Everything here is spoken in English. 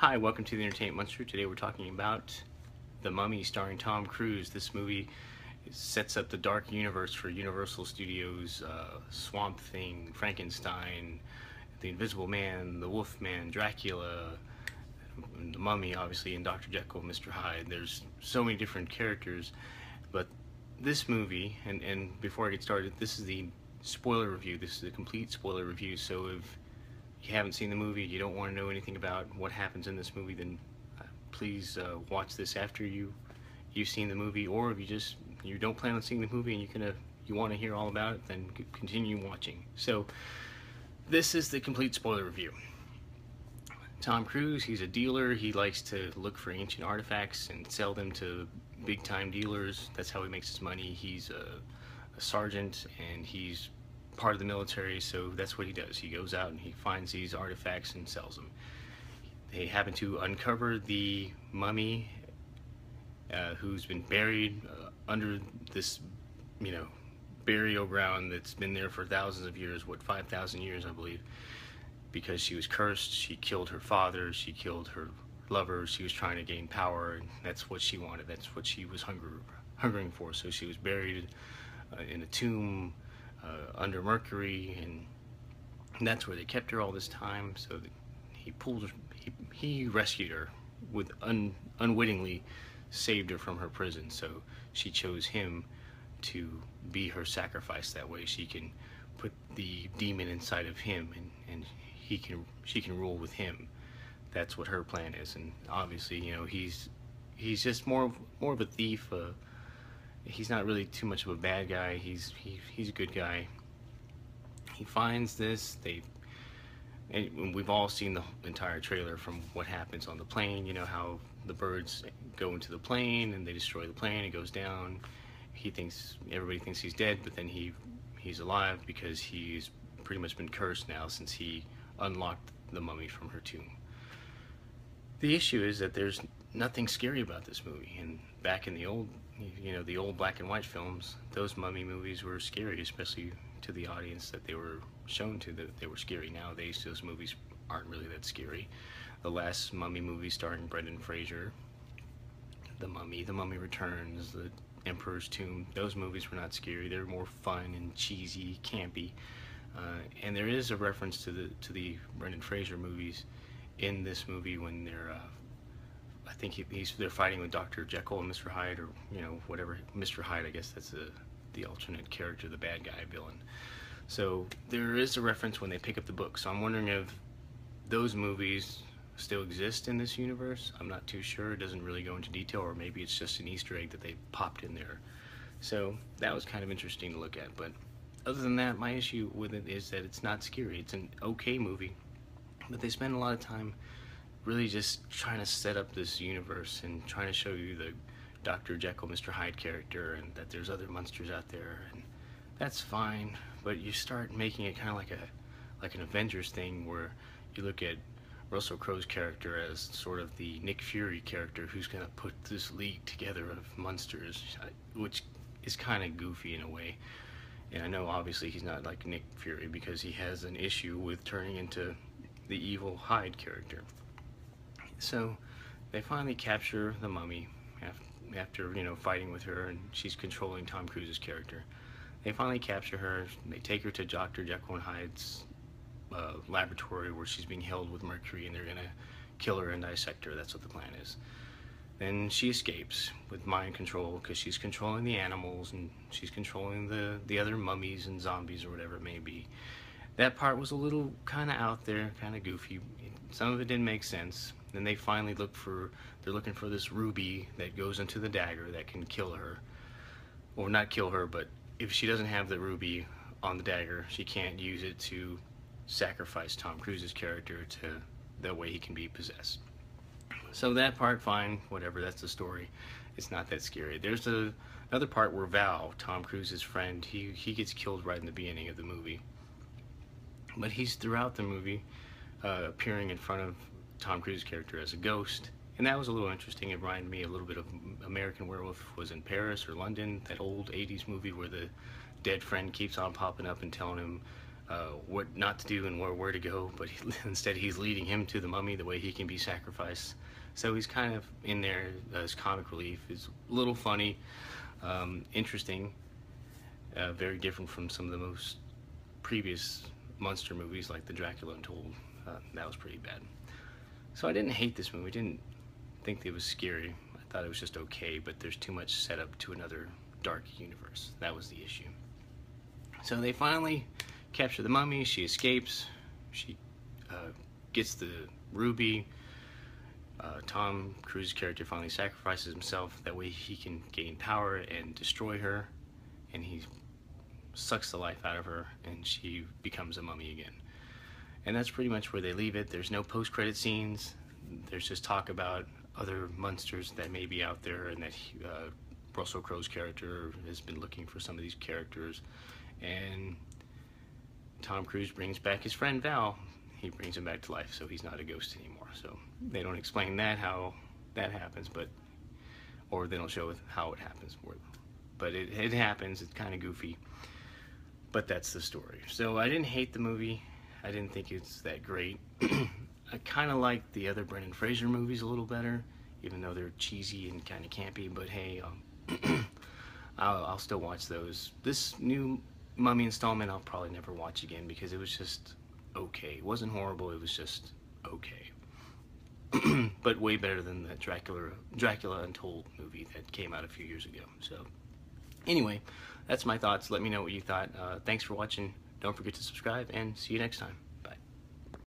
Hi, welcome to the Entertainment Monster. Today we're talking about The Mummy starring Tom Cruise. This movie sets up the dark universe for Universal Studios, uh, Swamp Thing, Frankenstein, The Invisible Man, The Wolf Man, Dracula, The Mummy obviously, and Dr. Jekyll, Mr. Hyde. There's so many different characters, but this movie, and, and before I get started, this is the spoiler review. This is a complete spoiler review, so if you haven't seen the movie, you don't want to know anything about what happens in this movie, then uh, please uh, watch this after you you've seen the movie, or if you just you don't plan on seeing the movie and you can you want to hear all about it, then continue watching. So this is the complete spoiler review. Tom Cruise, he's a dealer. He likes to look for ancient artifacts and sell them to big time dealers. That's how he makes his money. He's a, a sergeant and he's part of the military, so that's what he does. He goes out and he finds these artifacts and sells them. They happen to uncover the mummy uh, who's been buried uh, under this, you know, burial ground that's been there for thousands of years, what, 5,000 years, I believe, because she was cursed. She killed her father, she killed her lover, she was trying to gain power, and that's what she wanted. That's what she was hunger, hungering for. So she was buried uh, in a tomb uh, under Mercury, and, that's where they kept her all this time. So he pulled he, he rescued her with un, unwittingly saved her from her prison. So she chose him to be her sacrifice. That way she can put the demon inside of him, and, and he can she can rule with him. That's what her plan is, and obviously, you know, he's he's just more more of a thief. Uh, he's not really too much of a bad guy. He's he, he's a good guy. He finds this. They and we've all seen the entire trailer from what happens on the plane. You know how the birds go into the plane and they destroy the plane. It goes down. He thinks everybody thinks he's dead, but then he he's alive because he's pretty much been cursed now since he unlocked the mummy from her tomb. The issue is that there's nothing scary about this movie, and back in the old you know, the old black and white films, those mummy movies were scary, especially to the audience that they were shown to that they were scary. Nowadays, those movies aren't really that scary. The last mummy movie starring Brendan Fraser, The Mummy, The Mummy Returns, The Emperor's Tomb, those movies were not scary. They're more fun and cheesy, campy. Uh, and there is a reference to the to the Brendan Fraser movies in this movie when they're uh, I think he, he's they're fighting with Dr. Jekyll and Mr. Hyde, or you know whatever Mr. Hyde. I guess that's the the alternate character, the bad guy villain. So there is a reference when they pick up the book. So I'm wondering if those movies still exist in this universe. I'm not too sure. It doesn't really go into detail, or maybe it's just an Easter egg that they popped in there. So that was kind of interesting to look at. But other than that, my issue with it is that it's not scary. It's an okay movie, but they spend a lot of time really just trying to set up this universe and trying to show you the Dr. Jekyll, Mr. Hyde character and that there's other monsters out there and that's fine, but you start making it kind of like a like an Avengers thing where you look at Russell Crowe's character as sort of the Nick Fury character who's going to put this league together of monsters, which is kind of goofy in a way. And I know obviously he's not like Nick Fury because he has an issue with turning into the evil Hyde character. So they finally capture the mummy after, you know, fighting with her and she's controlling Tom Cruise's character. They finally capture her. They take her to Dr. Jekyll and Hyde's uh, laboratory where she's being held with Mercury and they're going to kill her and dissect her. That's what the plan is. Then she escapes with mind control because she's controlling the animals and she's controlling the, the other mummies and zombies or whatever it may be. That part was a little kind of out there, kind of goofy. Some of it didn't make sense. Then they finally look for, they're looking for this ruby that goes into the dagger that can kill her. Or not kill her, but if she doesn't have the ruby on the dagger, she can't use it to sacrifice Tom Cruise's character to that way he can be possessed. So that part, fine, whatever, that's the story. It's not that scary. There's another part where Val, Tom Cruise's friend, he, he gets killed right in the beginning of the movie. But he's throughout the movie uh, appearing in front of Tom Cruise's character as a ghost. And that was a little interesting. It reminded me a little bit of American Werewolf was in Paris or London, that old 80s movie where the dead friend keeps on popping up and telling him uh, what not to do and where, where to go, but he, instead he's leading him to the mummy the way he can be sacrificed. So he's kind of in there as comic relief. It's a little funny, um, interesting, uh, very different from some of the most previous monster movies like the Dracula Untold. Uh, that was pretty bad. So I didn't hate this movie. I didn't think it was scary. I thought it was just okay, but there's too much setup to another dark universe. That was the issue. So they finally capture the mummy. She escapes. She uh, gets the ruby. Uh, Tom Cruise's character finally sacrifices himself. That way he can gain power and destroy her. And he sucks the life out of her and she becomes a mummy again. And that's pretty much where they leave it. There's no post-credit scenes. There's just talk about other monsters that may be out there and that uh, Russell Crowe's character has been looking for some of these characters. And Tom Cruise brings back his friend Val. He brings him back to life, so he's not a ghost anymore. So they don't explain that, how that happens, but, or they don't show how it happens. But it, it happens, it's kind of goofy. But that's the story. So I didn't hate the movie. I didn't think it's that great. I kind of like the other Brendan Fraser movies a little better, even though they're cheesy and kind of campy. But hey, um, I'll, I'll, still watch those. This new Mummy installment, I'll probably never watch again because it was just okay. It wasn't horrible. It was just okay. but way better than the Dracula Dracula Untold movie that came out a few years ago. So anyway, that's my thoughts. Let me know what you thought. Uh, thanks for watching. Don't forget to subscribe and see you next time.